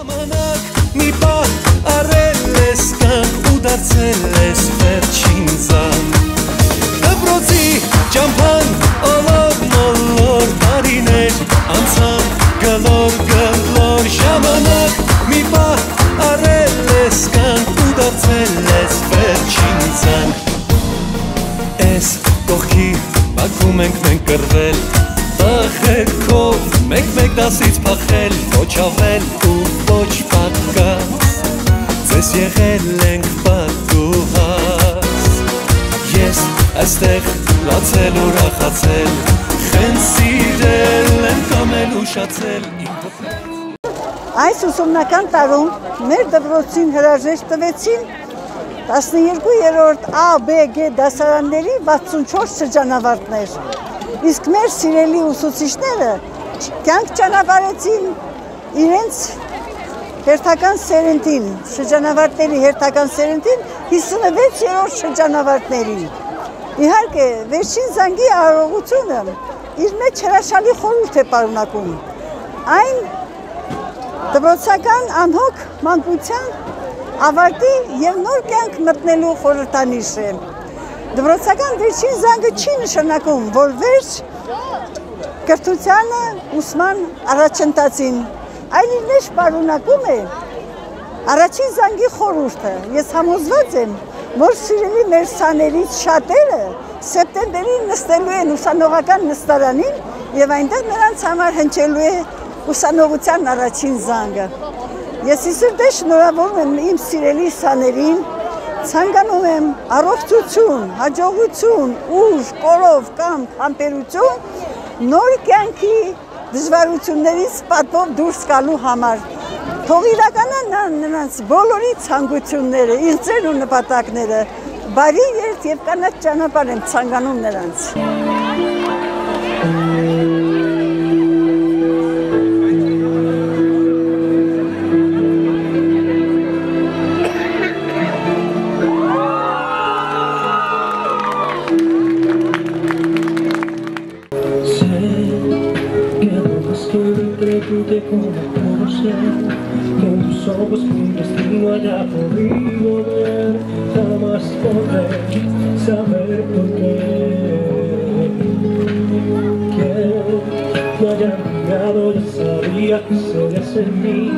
Ժամանակ մի պահ արել ես կան ու դարձել ես վերջին զան Դպրոցի ճամփան ոլոր մոլոր տարիներ անցան գլոր գլոր ժամանակ մի պահ արել ես կան ու դարձել ես վերջին զան Էս կողքի բակում ենք մենք կրվել Տախերքով մեկ-մեկ դասից փախել Ոչ ավել ու ոչ պատկած Ձեզ եղել ենք պատուհաս Ես այստեղ լացել ու ռախացել Խեն սիրել եմ կամել ուշացել Այս ուսումնական տարում մեր դպրոցին հրաժեշտ տվեցին 12-րդ A, B, G դասարանների 64 շրջանավարտներ։ Իսկ մեր սիրելի ուսուցիչները կյանք ճանապարհեցին իրենց հերթական սերնդին, շրջանավարտների հերթական սերնդին 56-րդ շրջանավարտներին։ Իհարկե, վերջին զանգի արարողությունը իր մեջ հրաշալի խորհուրդ է պարունակում։ Այն դպրոցական անհոգ մանկության ավարտի եւ նոր կյանք մտնելու խորհրդանիշ է։ Դպրոցական վերջին զանգը չի նշանակում, որ վերջ կրթությանը ուսման առաջընթացին, այլ իր մեջ պարունակում է առաջին զանգի խորհուրդը։ Ես համոզված եմ, որ սիրելի մեր սաներից շատերը սեպտեմբերին նստելու են ուսանողական նստարանին եւ այնտեղ նրանց համար հնչելու է ուսանողության առաջին զանգը։ Ես իսրտե շնորհավորում եմ իմ սիրելի սաներին, ցանկանում եմ առողջություն, հաջողություն, ուժ, կորով կամ համբերություն նոր կյանքի դժվարություններից պատվով դուրս գալու համար։ Թող իրականանան նրանց բոլորի ցանկությունները, իրձեր ու նպատակները։ Բարի երթ եւ կանաչ ճանապարհ եմ ցանկանում նրանց։ Pregunté cómo conocer Con tus ojos mi destino allá podido ver. Jamás podré saber por qué. Que me haya mirado ya sabía que serías en mí.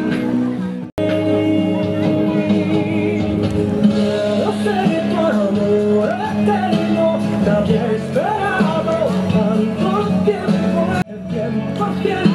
No sé tu amor eterno Nadie ha esperado tanto tiempo. El tiempo